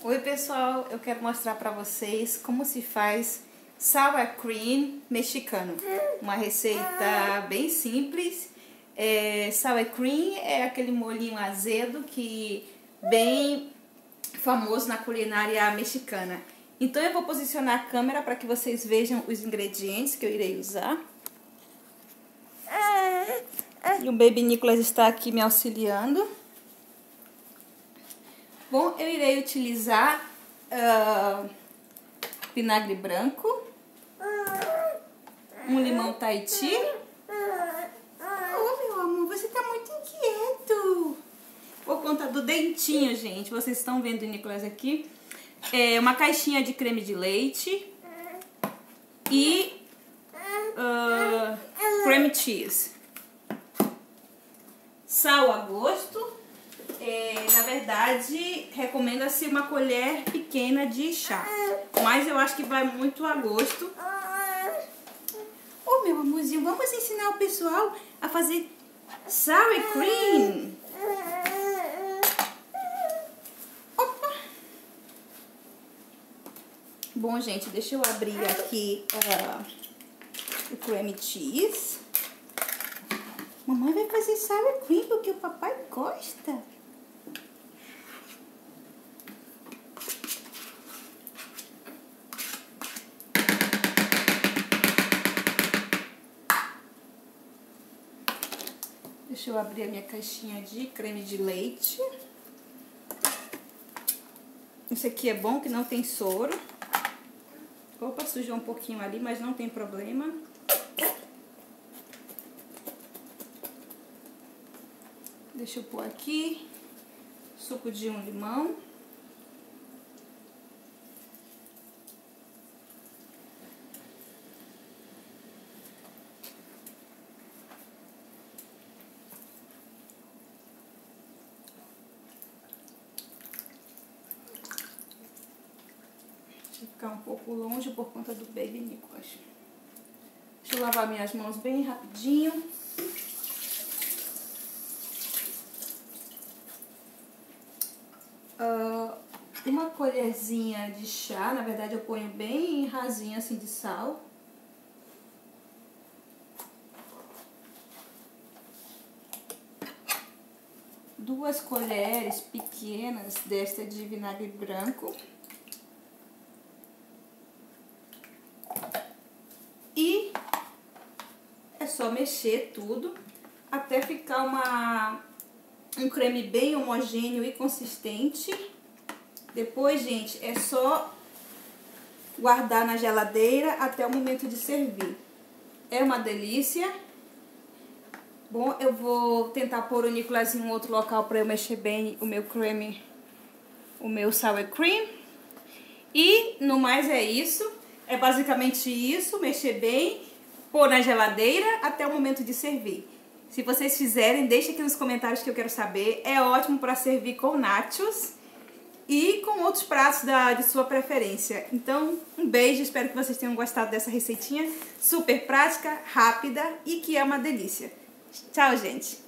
Oi pessoal, eu quero mostrar para vocês como se faz sour cream mexicano. Uma receita bem simples. É, sour cream é aquele molinho azedo que bem famoso na culinária mexicana. Então eu vou posicionar a câmera para que vocês vejam os ingredientes que eu irei usar. E o Baby Nicholas está aqui me auxiliando. Bom, eu irei utilizar uh, vinagre branco, um limão Tahiti. Oh, meu amor, você tá muito inquieto. Por conta do dentinho, gente. Vocês estão vendo o Nicolas aqui. É uma caixinha de creme de leite e uh, cream cheese. Sal a gosto é, na verdade, recomenda-se uma colher pequena de chá. Mas eu acho que vai muito a gosto. Oh, meu amorzinho, vamos ensinar o pessoal a fazer sour cream. Opa! Bom, gente, deixa eu abrir aqui uh, o cream cheese. Mamãe vai fazer sour cream porque o papai gosta. Deixa eu abrir a minha caixinha de creme de leite. Esse aqui é bom que não tem soro. Opa, sujou um pouquinho ali, mas não tem problema. Deixa eu pôr aqui suco de um limão. Ficar um pouco longe por conta do Baby Nicolas. Deixa eu lavar minhas mãos bem rapidinho. Uh, uma colherzinha de chá, na verdade eu ponho bem rasinha assim de sal. Duas colheres pequenas desta de vinagre branco. Só mexer tudo até ficar uma, um creme bem homogêneo e consistente. Depois, gente, é só guardar na geladeira até o momento de servir. É uma delícia. Bom, eu vou tentar pôr o Nicolas em um outro local para eu mexer bem o meu creme, o meu sour cream. E no mais é isso. É basicamente isso, mexer bem pôr na geladeira até o momento de servir. Se vocês fizerem, deixe aqui nos comentários que eu quero saber. É ótimo para servir com nachos e com outros pratos da, de sua preferência. Então, um beijo, espero que vocês tenham gostado dessa receitinha super prática, rápida e que é uma delícia. Tchau, gente!